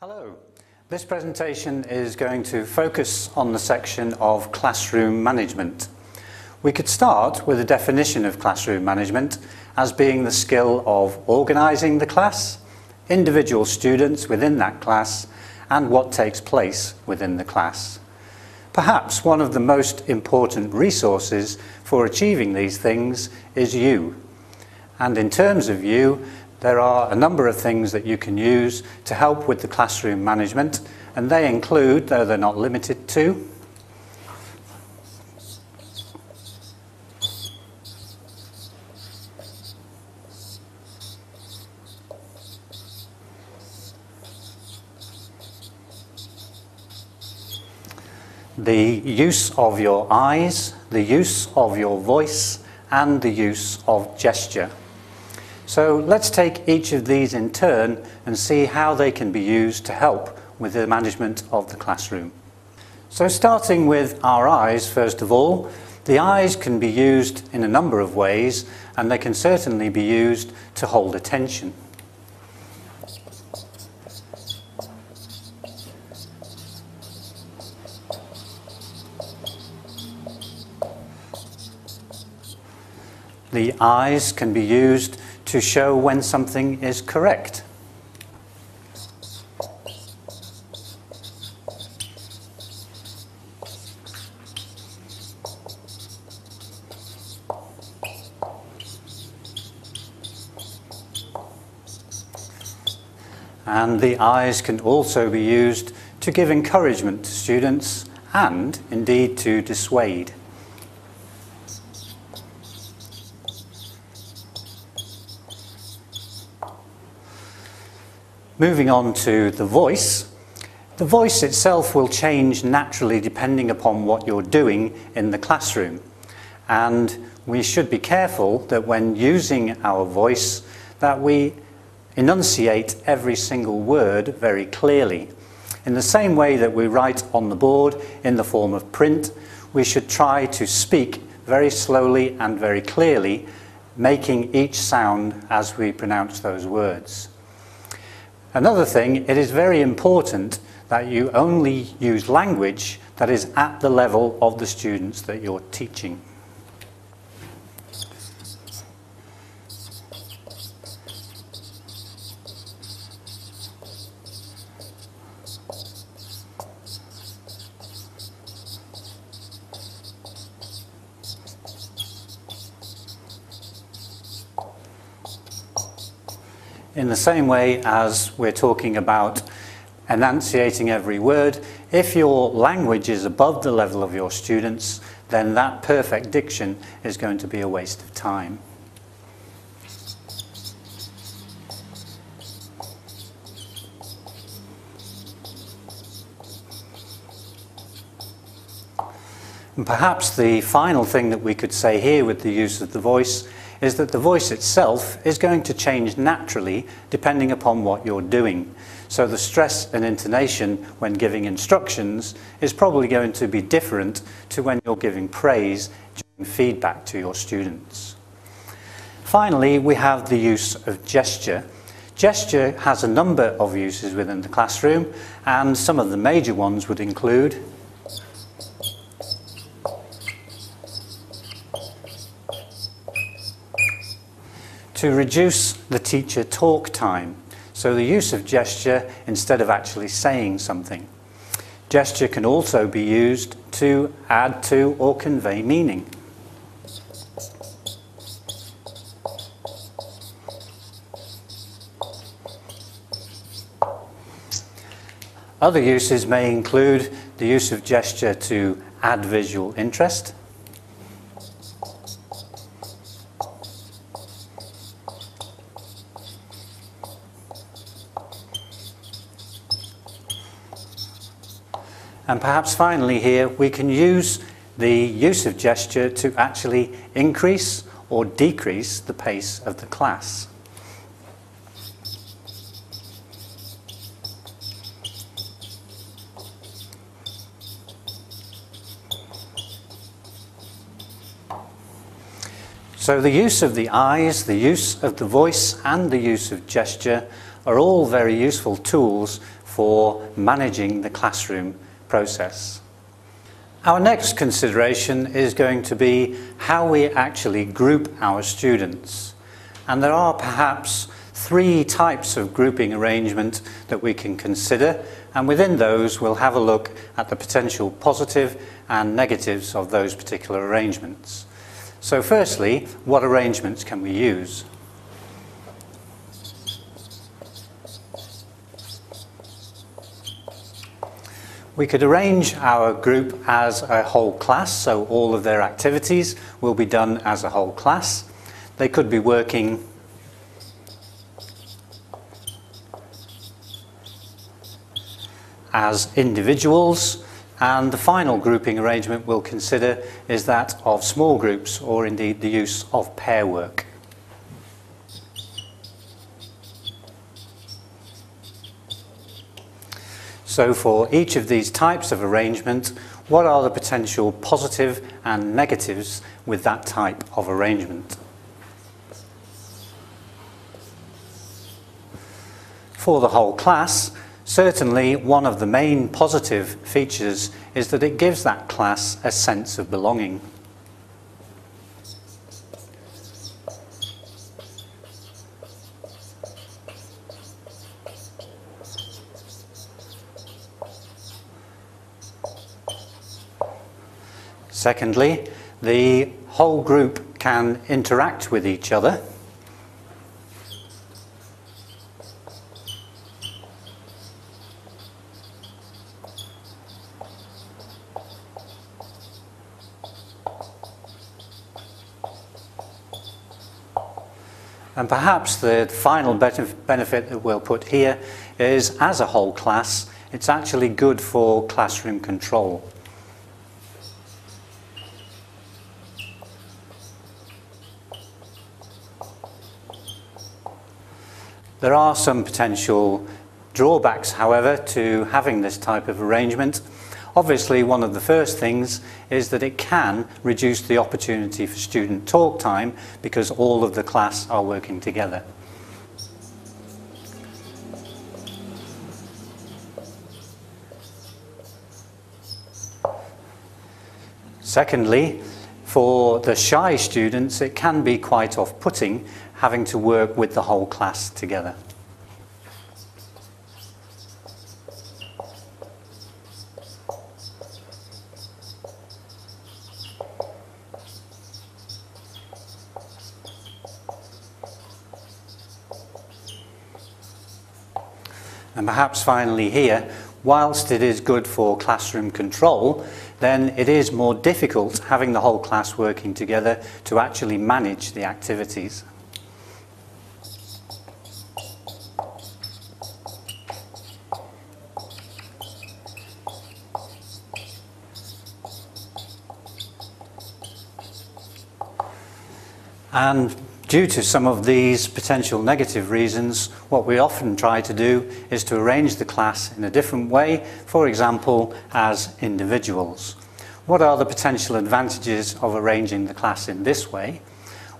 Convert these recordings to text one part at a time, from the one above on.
Hello. This presentation is going to focus on the section of classroom management. We could start with a definition of classroom management as being the skill of organising the class, individual students within that class, and what takes place within the class. Perhaps one of the most important resources for achieving these things is you. And in terms of you, there are a number of things that you can use to help with the classroom management, and they include, though they're not limited to, the use of your eyes, the use of your voice, and the use of gesture. So let's take each of these in turn and see how they can be used to help with the management of the classroom. So starting with our eyes, first of all, the eyes can be used in a number of ways and they can certainly be used to hold attention. The eyes can be used to show when something is correct. And the eyes can also be used to give encouragement to students and indeed to dissuade. Moving on to the voice. The voice itself will change naturally depending upon what you're doing in the classroom. And we should be careful that when using our voice that we enunciate every single word very clearly. In the same way that we write on the board in the form of print, we should try to speak very slowly and very clearly, making each sound as we pronounce those words. Another thing, it is very important that you only use language that is at the level of the students that you're teaching. In the same way as we're talking about enunciating every word, if your language is above the level of your students, then that perfect diction is going to be a waste of time. And perhaps the final thing that we could say here with the use of the voice is that the voice itself is going to change naturally depending upon what you're doing. So the stress and intonation when giving instructions is probably going to be different to when you're giving praise, giving feedback to your students. Finally, we have the use of gesture. Gesture has a number of uses within the classroom and some of the major ones would include to reduce the teacher talk time. So the use of gesture instead of actually saying something. Gesture can also be used to add to or convey meaning. Other uses may include the use of gesture to add visual interest, And perhaps finally here, we can use the use of gesture to actually increase or decrease the pace of the class. So the use of the eyes, the use of the voice and the use of gesture are all very useful tools for managing the classroom process. Our next consideration is going to be how we actually group our students. And there are perhaps three types of grouping arrangement that we can consider and within those we'll have a look at the potential positive and negatives of those particular arrangements. So firstly, what arrangements can we use? We could arrange our group as a whole class, so all of their activities will be done as a whole class. They could be working as individuals and the final grouping arrangement we'll consider is that of small groups or indeed the use of pair work. So for each of these types of arrangement, what are the potential positive and negatives with that type of arrangement? For the whole class, certainly one of the main positive features is that it gives that class a sense of belonging. Secondly, the whole group can interact with each other. And perhaps the final benefit that we'll put here is as a whole class, it's actually good for classroom control. There are some potential drawbacks, however, to having this type of arrangement. Obviously, one of the first things is that it can reduce the opportunity for student talk time because all of the class are working together. Secondly, for the shy students, it can be quite off-putting having to work with the whole class together. And perhaps finally here, whilst it is good for classroom control, then it is more difficult having the whole class working together to actually manage the activities. And due to some of these potential negative reasons, what we often try to do is to arrange the class in a different way, for example, as individuals. What are the potential advantages of arranging the class in this way?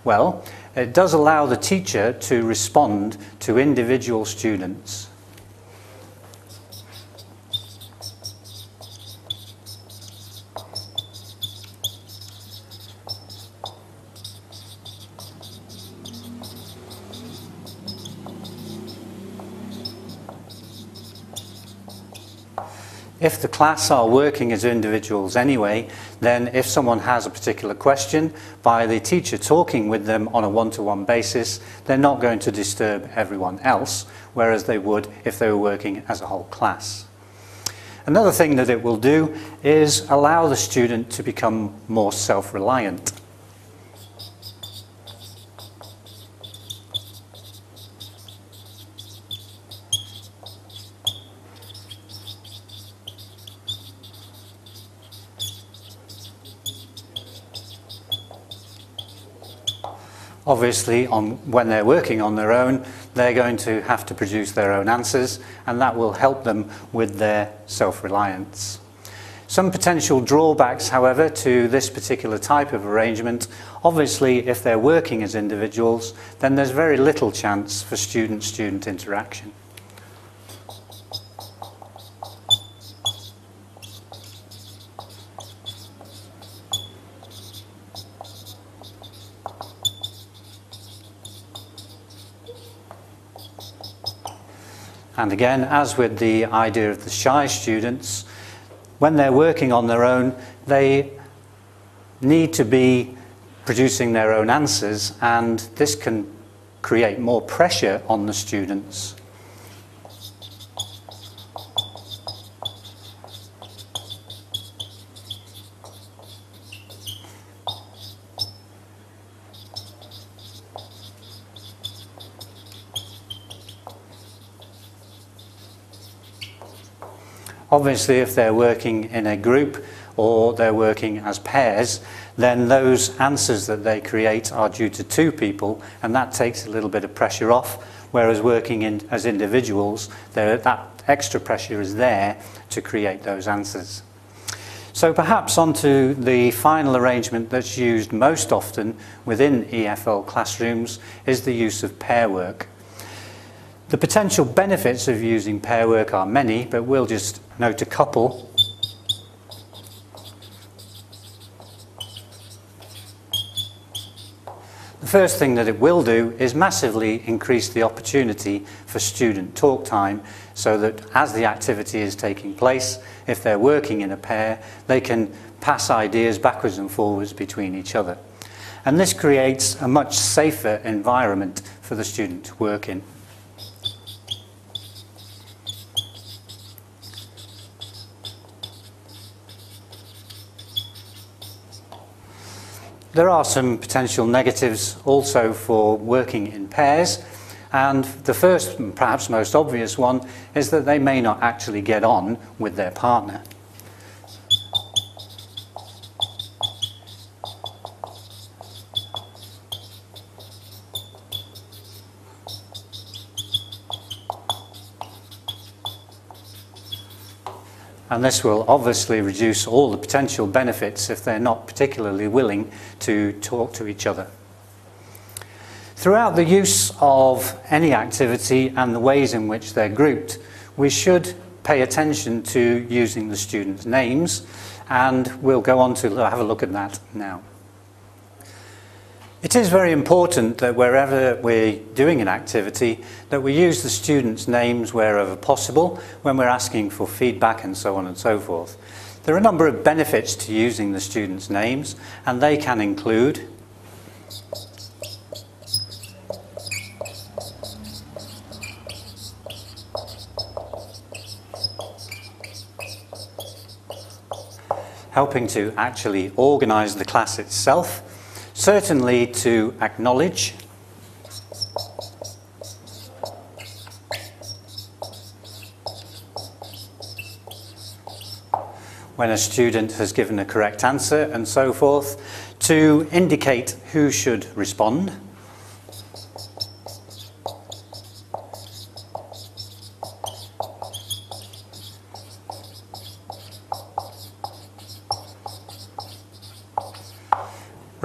Well, it does allow the teacher to respond to individual students If the class are working as individuals anyway, then if someone has a particular question, by the teacher talking with them on a one-to-one -one basis, they're not going to disturb everyone else, whereas they would if they were working as a whole class. Another thing that it will do is allow the student to become more self-reliant. Obviously, on, when they're working on their own, they're going to have to produce their own answers, and that will help them with their self-reliance. Some potential drawbacks, however, to this particular type of arrangement, obviously if they're working as individuals, then there's very little chance for student-student interaction. And again, as with the idea of the shy students, when they're working on their own, they need to be producing their own answers, and this can create more pressure on the students. Obviously, if they're working in a group or they're working as pairs, then those answers that they create are due to two people, and that takes a little bit of pressure off. Whereas working in, as individuals, that extra pressure is there to create those answers. So perhaps onto the final arrangement that's used most often within EFL classrooms is the use of pair work. The potential benefits of using pair work are many, but we'll just note a couple. The first thing that it will do is massively increase the opportunity for student talk time so that as the activity is taking place, if they're working in a pair, they can pass ideas backwards and forwards between each other. And this creates a much safer environment for the student to work in. There are some potential negatives also for working in pairs. And the first, perhaps most obvious one, is that they may not actually get on with their partner. And this will obviously reduce all the potential benefits if they're not particularly willing to talk to each other. Throughout the use of any activity and the ways in which they're grouped, we should pay attention to using the students' names, and we'll go on to have a look at that now. It is very important that wherever we're doing an activity, that we use the students' names wherever possible when we're asking for feedback and so on and so forth. There are a number of benefits to using the students' names, and they can include helping to actually organise the class itself Certainly to acknowledge when a student has given a correct answer and so forth, to indicate who should respond.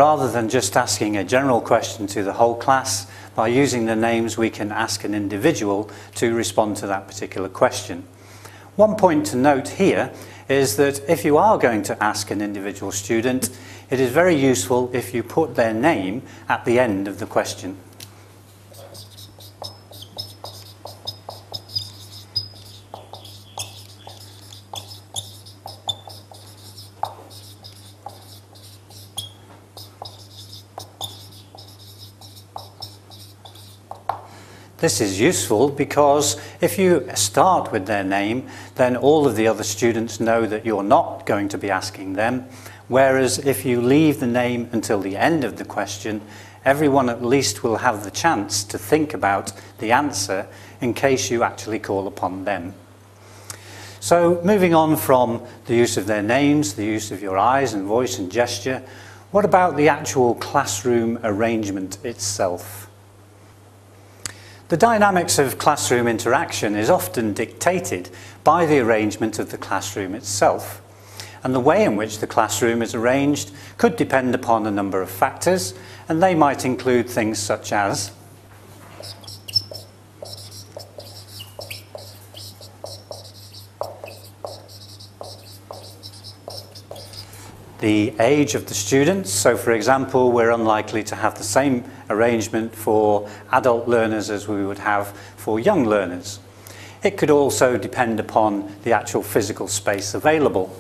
Rather than just asking a general question to the whole class, by using the names we can ask an individual to respond to that particular question. One point to note here is that if you are going to ask an individual student, it is very useful if you put their name at the end of the question. This is useful because if you start with their name, then all of the other students know that you're not going to be asking them. Whereas if you leave the name until the end of the question, everyone at least will have the chance to think about the answer in case you actually call upon them. So moving on from the use of their names, the use of your eyes and voice and gesture, what about the actual classroom arrangement itself? The dynamics of classroom interaction is often dictated by the arrangement of the classroom itself. And the way in which the classroom is arranged could depend upon a number of factors, and they might include things such as the age of the students. So for example, we're unlikely to have the same arrangement for adult learners as we would have for young learners. It could also depend upon the actual physical space available.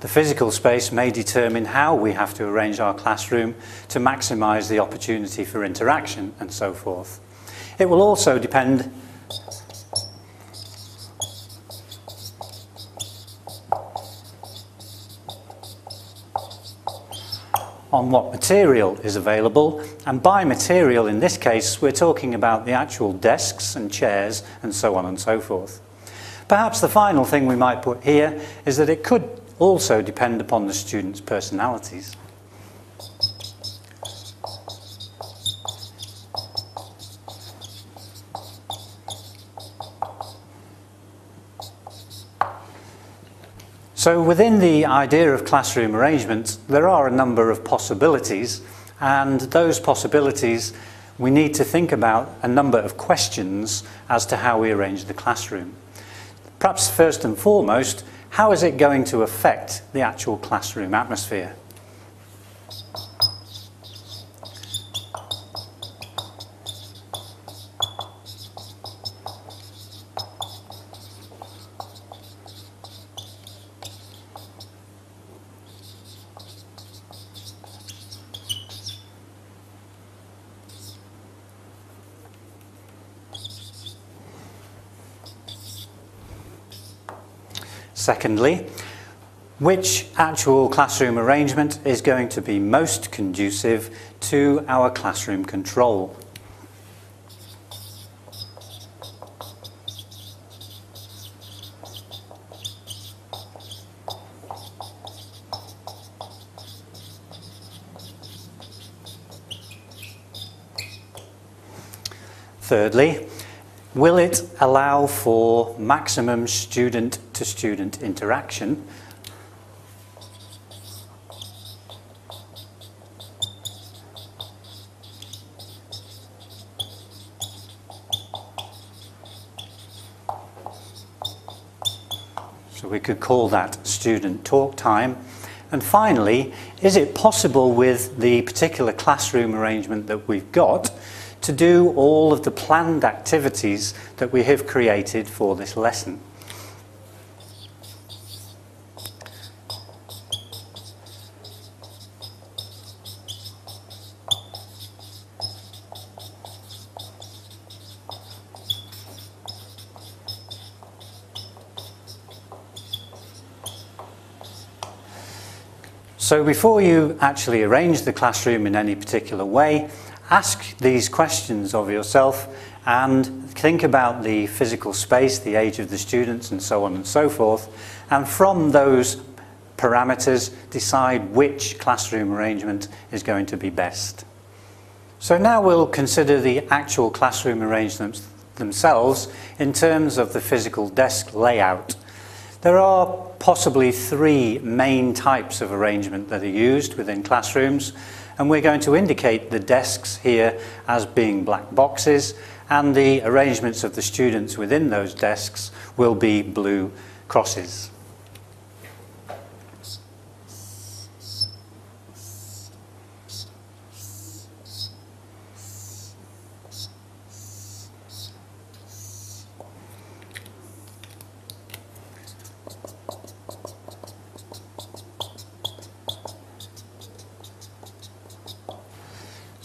The physical space may determine how we have to arrange our classroom to maximise the opportunity for interaction and so forth. It will also depend on what material is available. And by material, in this case, we're talking about the actual desks and chairs and so on and so forth. Perhaps the final thing we might put here is that it could also depend upon the students' personalities. So within the idea of classroom arrangements, there are a number of possibilities, and those possibilities we need to think about a number of questions as to how we arrange the classroom. Perhaps first and foremost, how is it going to affect the actual classroom atmosphere? Secondly, which actual classroom arrangement is going to be most conducive to our classroom control? Thirdly, Will it allow for maximum student-to-student interaction? So we could call that student talk time. And finally, is it possible with the particular classroom arrangement that we've got to do all of the planned activities that we have created for this lesson. So before you actually arrange the classroom in any particular way, ask these questions of yourself and think about the physical space, the age of the students and so on and so forth. And from those parameters, decide which classroom arrangement is going to be best. So now we'll consider the actual classroom arrangements themselves in terms of the physical desk layout. There are possibly three main types of arrangement that are used within classrooms and we're going to indicate the desks here as being black boxes and the arrangements of the students within those desks will be blue crosses.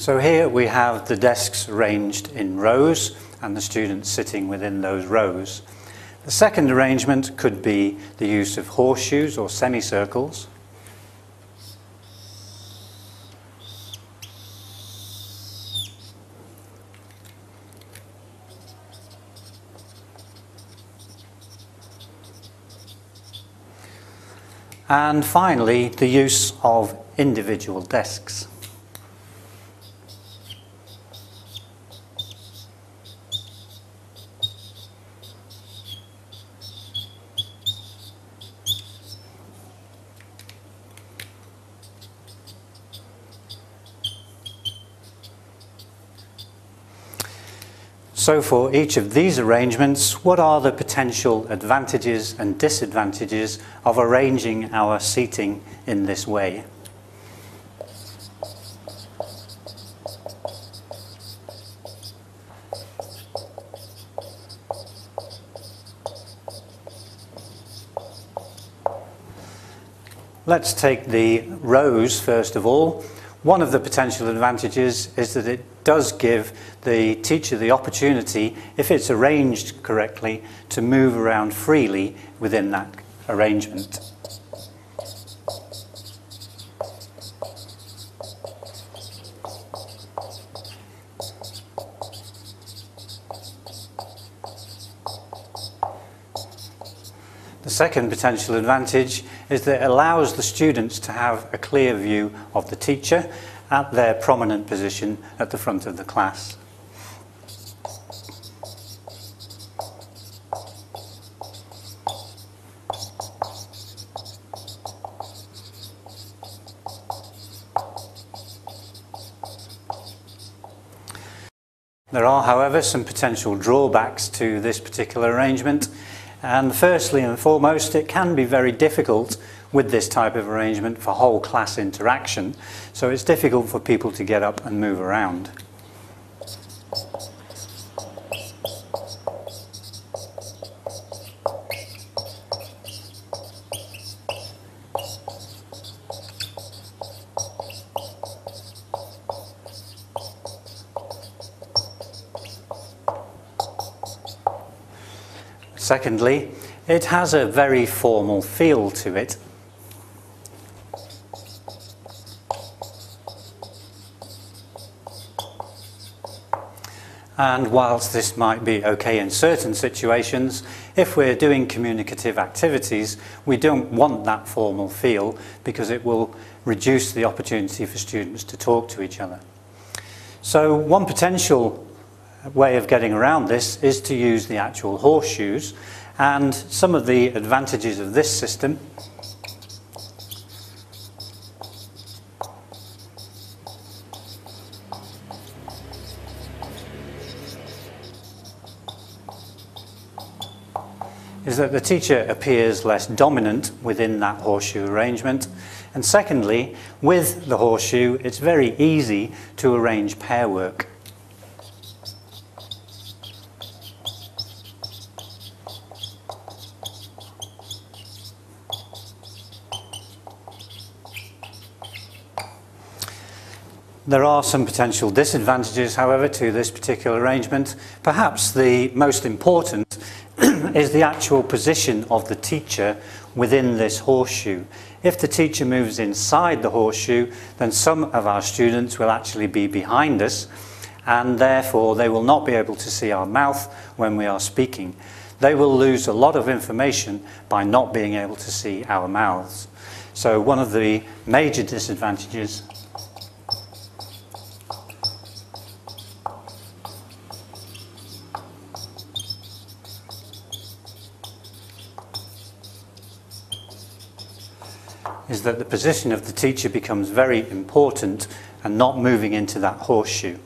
So here we have the desks arranged in rows and the students sitting within those rows. The second arrangement could be the use of horseshoes or semicircles. And finally, the use of individual desks. So for each of these arrangements, what are the potential advantages and disadvantages of arranging our seating in this way? Let's take the rows first of all. One of the potential advantages is that it does give the teacher the opportunity, if it's arranged correctly, to move around freely within that arrangement. The second potential advantage is that it allows the students to have a clear view of the teacher at their prominent position at the front of the class. There are, however, some potential drawbacks to this particular arrangement. And firstly and foremost, it can be very difficult with this type of arrangement for whole class interaction. So it's difficult for people to get up and move around. Secondly, it has a very formal feel to it. And whilst this might be okay in certain situations, if we're doing communicative activities, we don't want that formal feel because it will reduce the opportunity for students to talk to each other. So one potential way of getting around this is to use the actual horseshoes and some of the advantages of this system is that the teacher appears less dominant within that horseshoe arrangement. And secondly, with the horseshoe, it's very easy to arrange pair work. There are some potential disadvantages, however, to this particular arrangement. Perhaps the most important is the actual position of the teacher within this horseshoe. If the teacher moves inside the horseshoe, then some of our students will actually be behind us, and therefore they will not be able to see our mouth when we are speaking. They will lose a lot of information by not being able to see our mouths. So one of the major disadvantages is that the position of the teacher becomes very important and not moving into that horseshoe.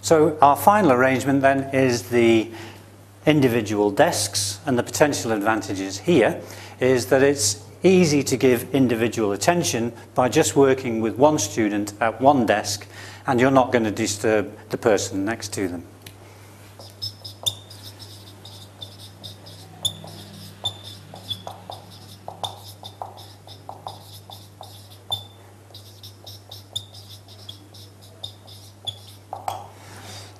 So our final arrangement then is the individual desks and the potential advantages here is that it's easy to give individual attention by just working with one student at one desk and you're not going to disturb the person next to them.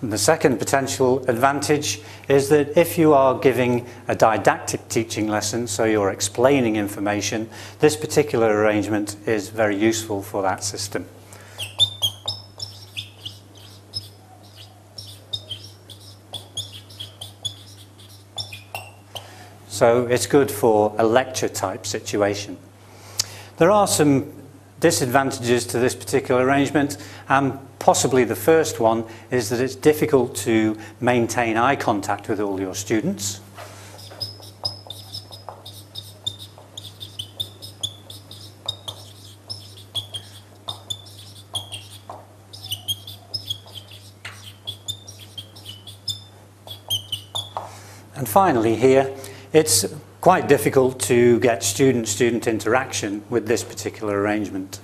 And the second potential advantage is that if you are giving a didactic teaching lesson, so you're explaining information, this particular arrangement is very useful for that system. So it's good for a lecture type situation. There are some disadvantages to this particular arrangement, and possibly the first one is that it's difficult to maintain eye contact with all your students. And finally here, it's quite difficult to get student-student interaction with this particular arrangement.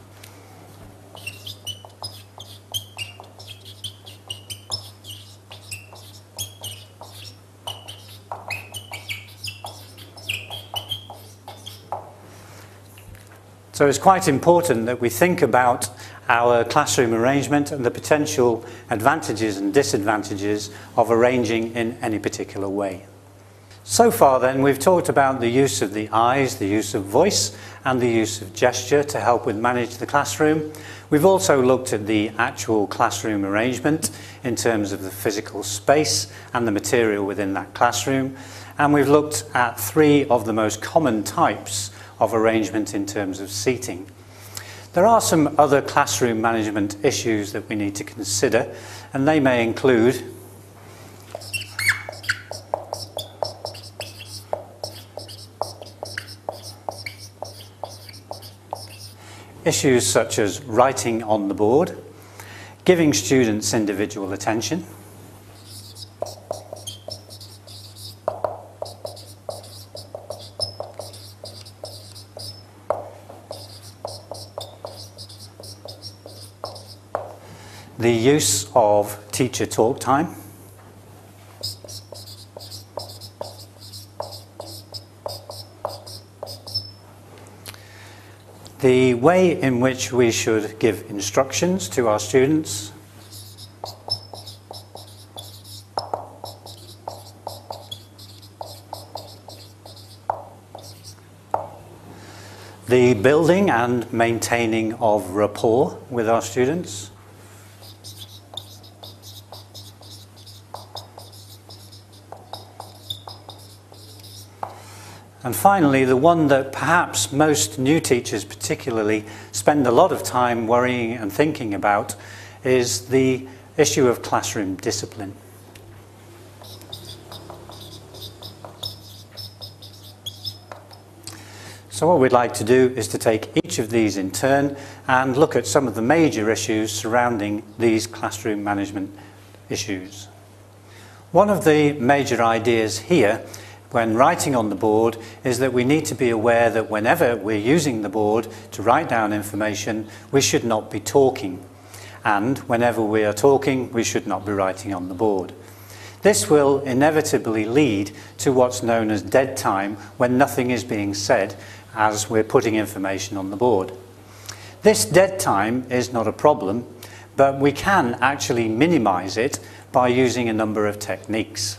So it's quite important that we think about our classroom arrangement and the potential advantages and disadvantages of arranging in any particular way. So far then we've talked about the use of the eyes, the use of voice and the use of gesture to help with manage the classroom. We've also looked at the actual classroom arrangement in terms of the physical space and the material within that classroom and we've looked at three of the most common types of arrangement in terms of seating. There are some other classroom management issues that we need to consider, and they may include issues such as writing on the board, giving students individual attention, the use of teacher talk time. The way in which we should give instructions to our students. The building and maintaining of rapport with our students. And finally, the one that perhaps most new teachers particularly spend a lot of time worrying and thinking about is the issue of classroom discipline. So what we'd like to do is to take each of these in turn and look at some of the major issues surrounding these classroom management issues. One of the major ideas here when writing on the board is that we need to be aware that whenever we're using the board to write down information, we should not be talking. And whenever we are talking, we should not be writing on the board. This will inevitably lead to what's known as dead time when nothing is being said as we're putting information on the board. This dead time is not a problem, but we can actually minimize it by using a number of techniques.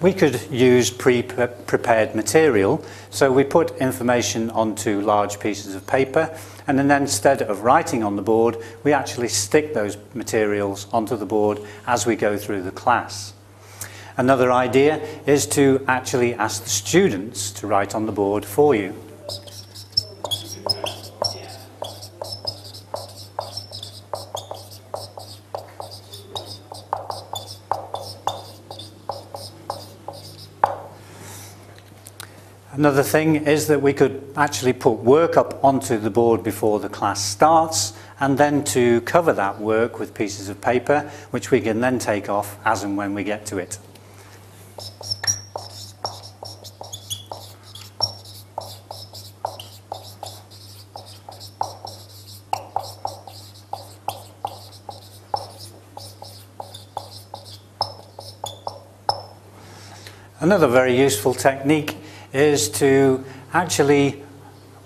We could use pre-prepared material, so we put information onto large pieces of paper and then instead of writing on the board, we actually stick those materials onto the board as we go through the class. Another idea is to actually ask the students to write on the board for you. Another thing is that we could actually put work up onto the board before the class starts and then to cover that work with pieces of paper which we can then take off as and when we get to it. Another very useful technique is to actually,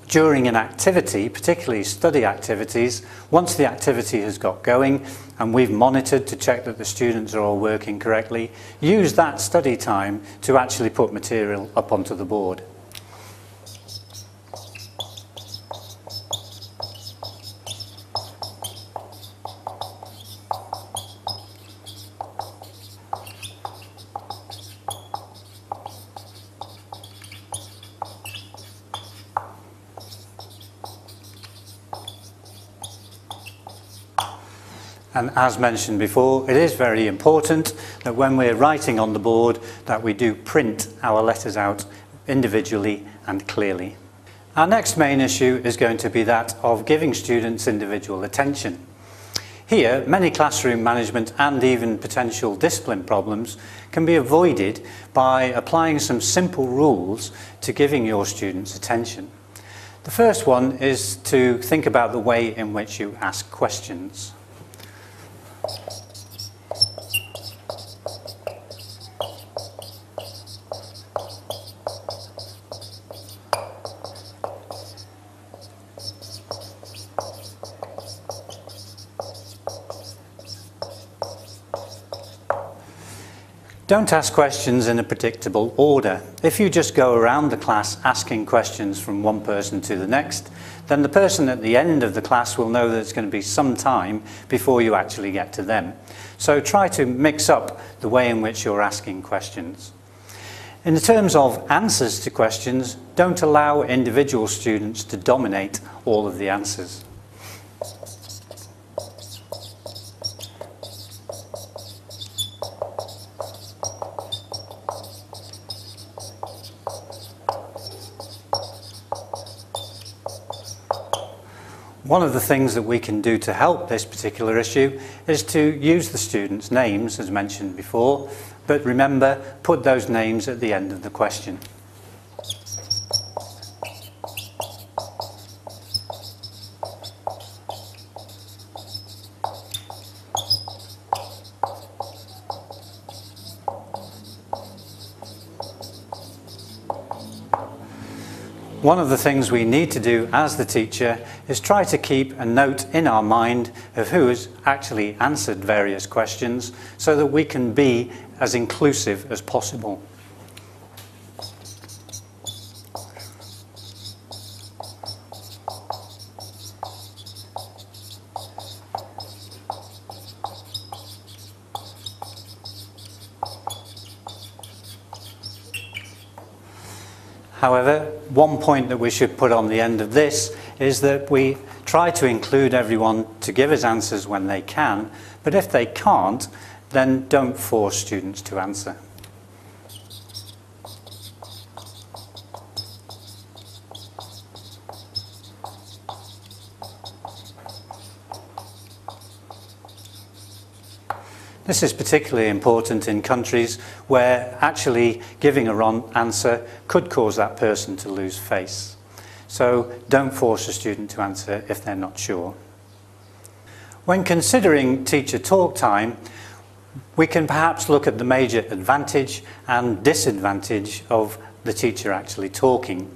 during an activity, particularly study activities, once the activity has got going and we've monitored to check that the students are all working correctly, use that study time to actually put material up onto the board. And as mentioned before, it is very important that when we're writing on the board that we do print our letters out individually and clearly. Our next main issue is going to be that of giving students individual attention. Here, many classroom management and even potential discipline problems can be avoided by applying some simple rules to giving your students attention. The first one is to think about the way in which you ask questions. Don't ask questions in a predictable order. If you just go around the class asking questions from one person to the next, then the person at the end of the class will know that it's going to be some time before you actually get to them. So try to mix up the way in which you're asking questions. In the terms of answers to questions, don't allow individual students to dominate all of the answers. One of the things that we can do to help this particular issue is to use the students' names, as mentioned before, but remember, put those names at the end of the question. One of the things we need to do as the teacher is try to keep a note in our mind of who has actually answered various questions so that we can be as inclusive as possible. However, one point that we should put on the end of this is that we try to include everyone to give us answers when they can, but if they can't, then don't force students to answer. This is particularly important in countries where actually giving a wrong answer could cause that person to lose face. So don't force a student to answer if they're not sure. When considering teacher talk time, we can perhaps look at the major advantage and disadvantage of the teacher actually talking.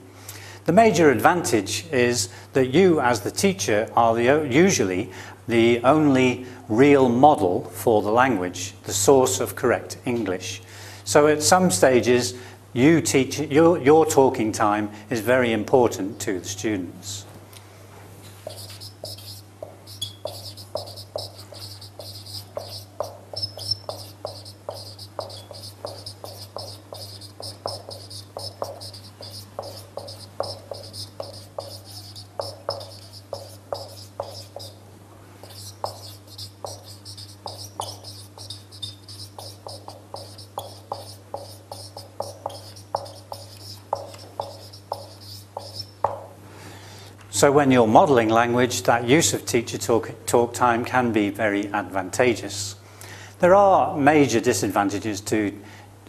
The major advantage is that you as the teacher are the, usually the only real model for the language, the source of correct English. So at some stages, you teach, your, your talking time is very important to the students. So when you're modelling language, that use of teacher talk, talk time can be very advantageous. There are major disadvantages to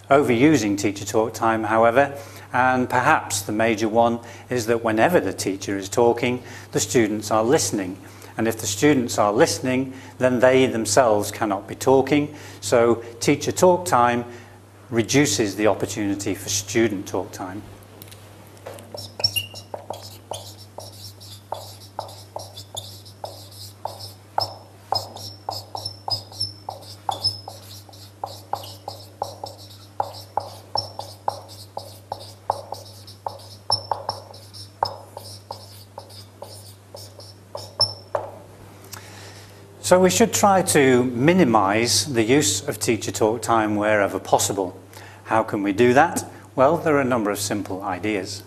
overusing teacher talk time, however, and perhaps the major one is that whenever the teacher is talking, the students are listening. And if the students are listening, then they themselves cannot be talking. So teacher talk time reduces the opportunity for student talk time. So we should try to minimize the use of teacher talk time wherever possible. How can we do that? Well, there are a number of simple ideas.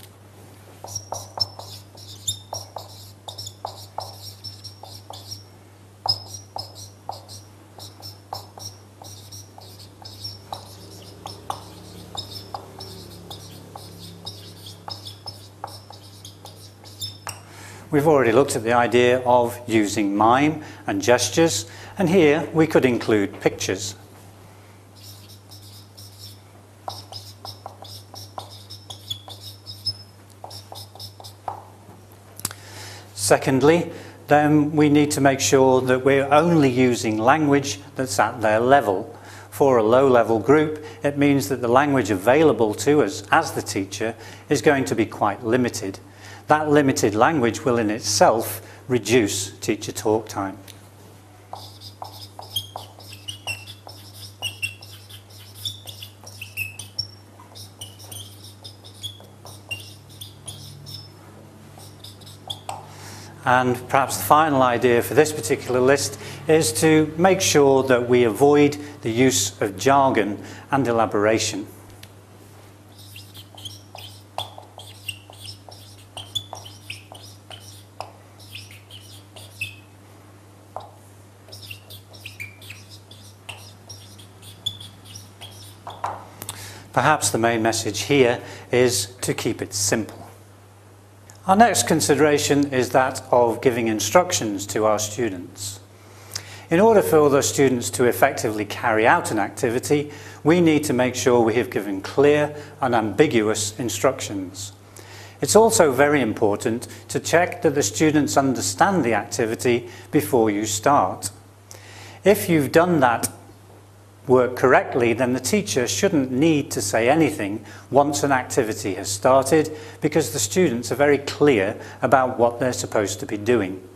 We've already looked at the idea of using mime and gestures, and here we could include pictures. Secondly, then we need to make sure that we're only using language that's at their level. For a low-level group, it means that the language available to us as the teacher is going to be quite limited. That limited language will in itself reduce teacher talk time. And perhaps the final idea for this particular list is to make sure that we avoid the use of jargon and elaboration. Perhaps the main message here is to keep it simple. Our next consideration is that of giving instructions to our students. In order for the students to effectively carry out an activity, we need to make sure we have given clear and ambiguous instructions. It's also very important to check that the students understand the activity before you start. If you've done that work correctly, then the teacher shouldn't need to say anything once an activity has started because the students are very clear about what they're supposed to be doing.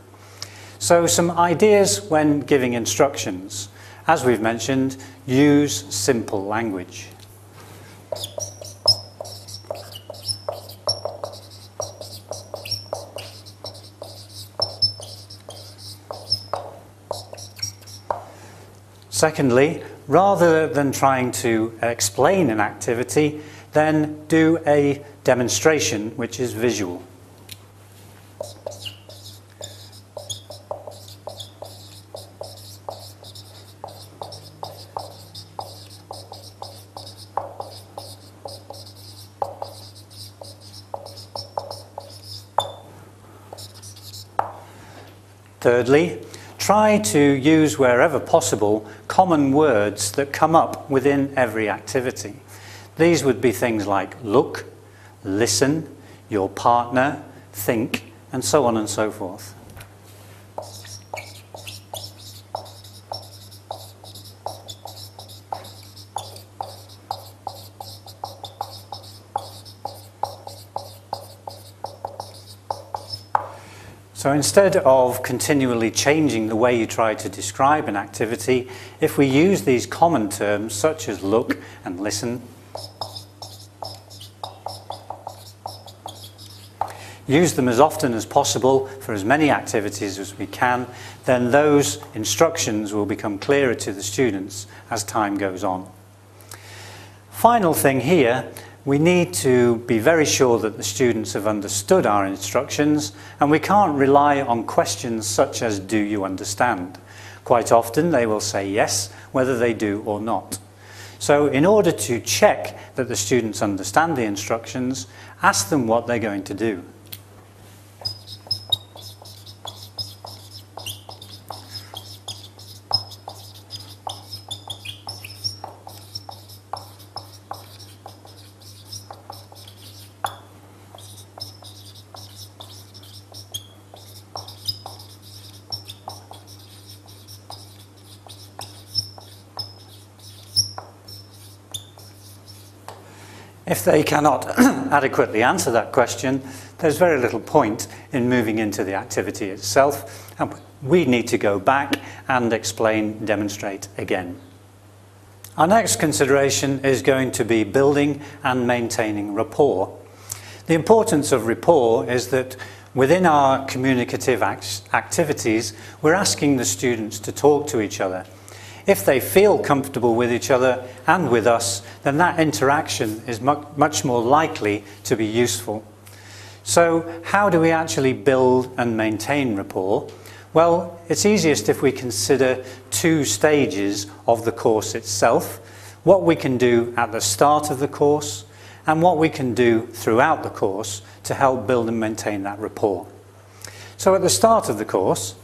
So some ideas when giving instructions. As we've mentioned, use simple language. Secondly, rather than trying to explain an activity, then do a demonstration which is visual. Thirdly, try to use wherever possible common words that come up within every activity. These would be things like look, listen, your partner, think, and so on and so forth. So instead of continually changing the way you try to describe an activity, if we use these common terms such as look and listen, use them as often as possible for as many activities as we can, then those instructions will become clearer to the students as time goes on. Final thing here we need to be very sure that the students have understood our instructions and we can't rely on questions such as do you understand? Quite often they will say yes whether they do or not. So in order to check that the students understand the instructions, ask them what they're going to do. If they cannot adequately answer that question, there's very little point in moving into the activity itself. And we need to go back and explain, demonstrate again. Our next consideration is going to be building and maintaining rapport. The importance of rapport is that within our communicative act activities, we're asking the students to talk to each other if they feel comfortable with each other and with us, then that interaction is much more likely to be useful. So how do we actually build and maintain rapport? Well, it's easiest if we consider two stages of the course itself, what we can do at the start of the course and what we can do throughout the course to help build and maintain that rapport. So at the start of the course,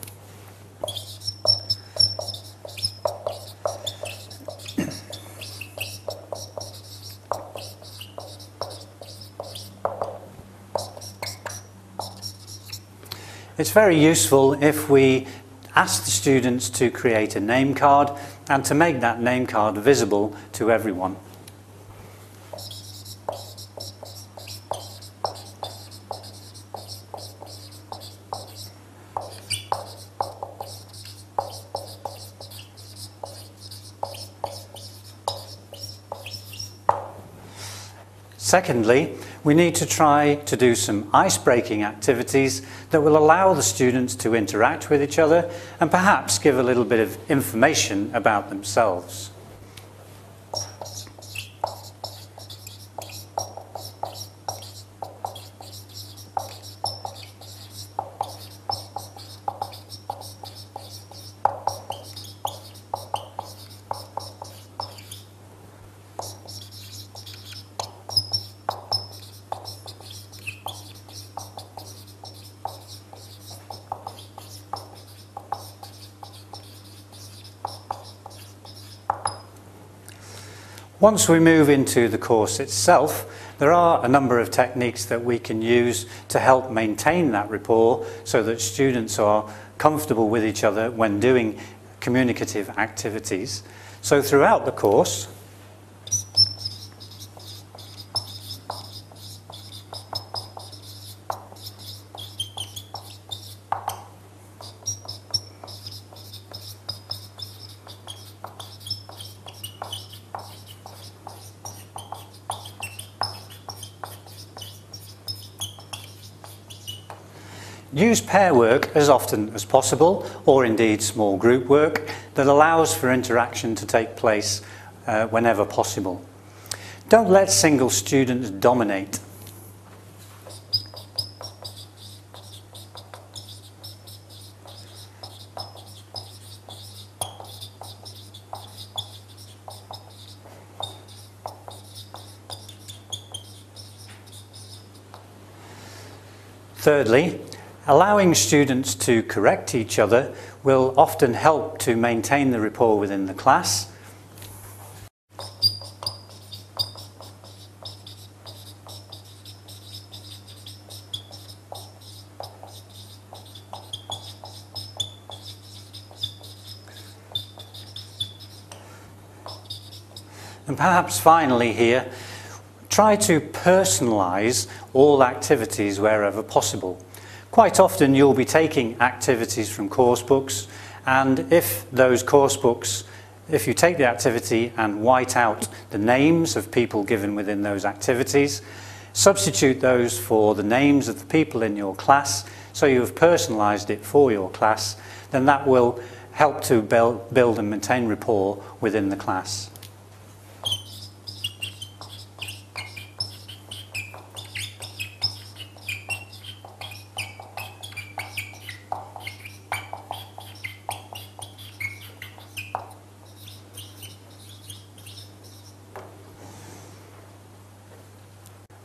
It's very useful if we ask the students to create a name card and to make that name card visible to everyone. Secondly, we need to try to do some ice-breaking activities that will allow the students to interact with each other and perhaps give a little bit of information about themselves. Once we move into the course itself, there are a number of techniques that we can use to help maintain that rapport so that students are comfortable with each other when doing communicative activities. So throughout the course, pair work as often as possible, or indeed small group work, that allows for interaction to take place uh, whenever possible. Don't let single students dominate. Thirdly, Allowing students to correct each other will often help to maintain the rapport within the class. And perhaps finally here, try to personalise all activities wherever possible. Quite often you'll be taking activities from course books and if those course books, if you take the activity and white out the names of people given within those activities, substitute those for the names of the people in your class so you have personalised it for your class, then that will help to build, and maintain rapport within the class.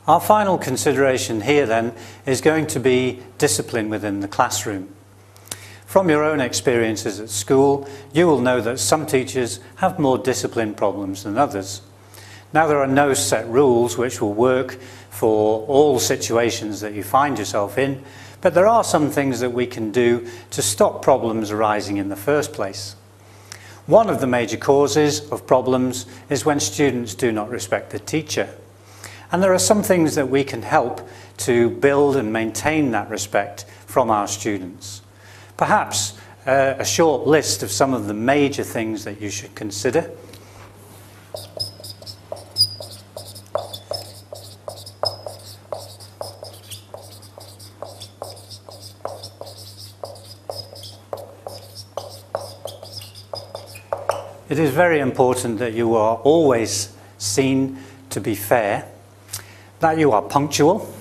Our final consideration here then is going to be discipline within the classroom. From your own experiences at school, you will know that some teachers have more discipline problems than others. Now there are no set rules which will work for all situations that you find yourself in, but there are some things that we can do to stop problems arising in the first place. One of the major causes of problems is when students do not respect the teacher. And there are some things that we can help to build and maintain that respect from our students. Perhaps uh, a short list of some of the major things that you should consider. It is very important that you are always seen to be fair that you are punctual.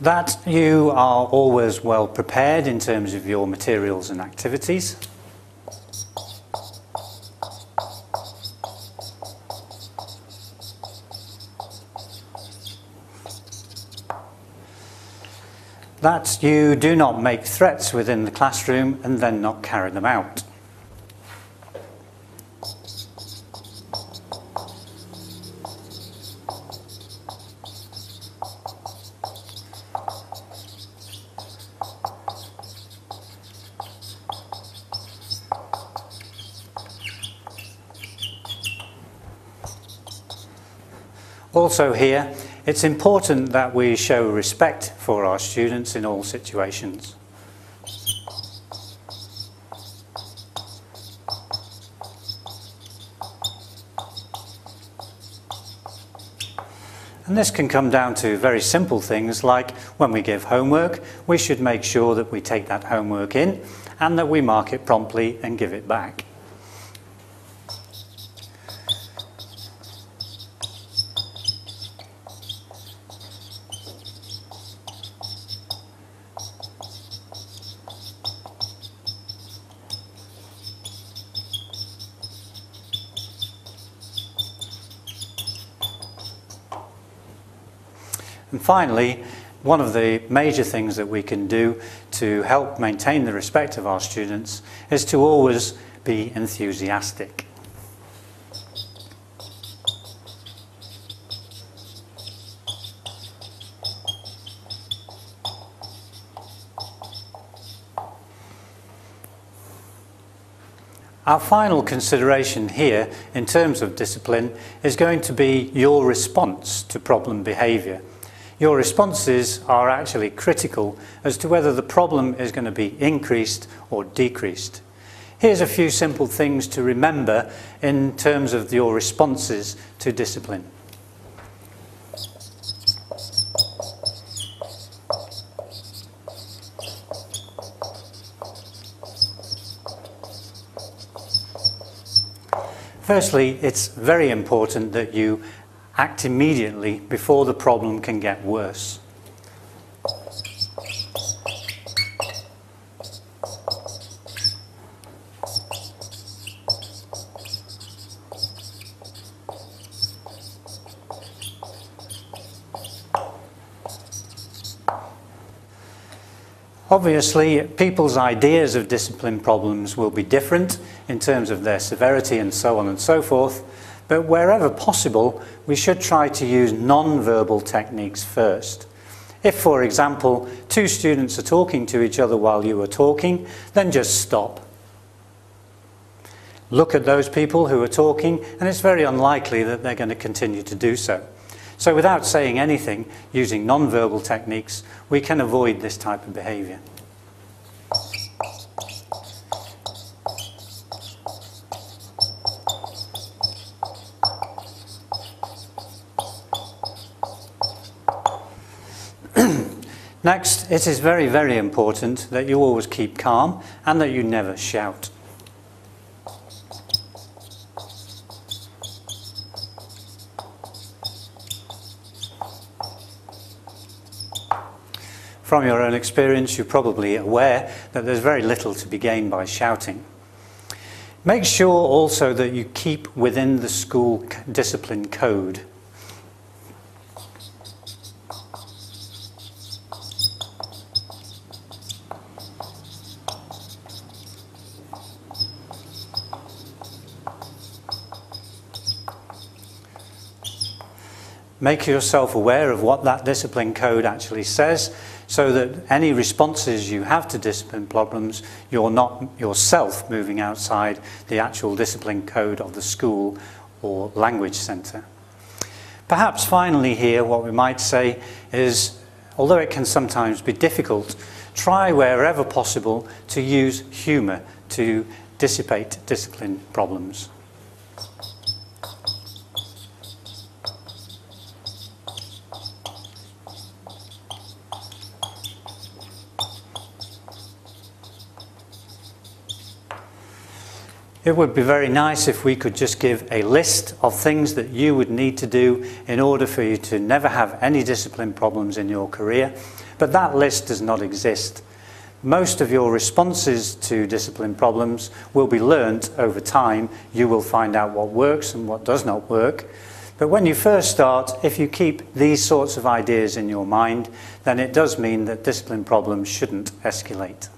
That you are always well prepared in terms of your materials and activities. that you do not make threats within the classroom and then not carry them out. Also here, it's important that we show respect for our students in all situations. And this can come down to very simple things like when we give homework, we should make sure that we take that homework in and that we mark it promptly and give it back. And finally, one of the major things that we can do to help maintain the respect of our students is to always be enthusiastic. Our final consideration here in terms of discipline is going to be your response to problem behaviour. Your responses are actually critical as to whether the problem is going to be increased or decreased. Here's a few simple things to remember in terms of your responses to discipline. Firstly, it's very important that you act immediately before the problem can get worse. Obviously, people's ideas of discipline problems will be different in terms of their severity and so on and so forth, but wherever possible, we should try to use non-verbal techniques first. If, for example, two students are talking to each other while you are talking, then just stop. Look at those people who are talking, and it's very unlikely that they're going to continue to do so. So without saying anything, using non-verbal techniques, we can avoid this type of behaviour. It is very, very important that you always keep calm and that you never shout. From your own experience, you're probably aware that there's very little to be gained by shouting. Make sure also that you keep within the school discipline code. Make yourself aware of what that discipline code actually says so that any responses you have to discipline problems, you're not yourself moving outside the actual discipline code of the school or language centre. Perhaps finally here what we might say is, although it can sometimes be difficult, try wherever possible to use humour to dissipate discipline problems. It would be very nice if we could just give a list of things that you would need to do in order for you to never have any discipline problems in your career, but that list does not exist. Most of your responses to discipline problems will be learnt over time. You will find out what works and what does not work. But when you first start, if you keep these sorts of ideas in your mind, then it does mean that discipline problems shouldn't escalate.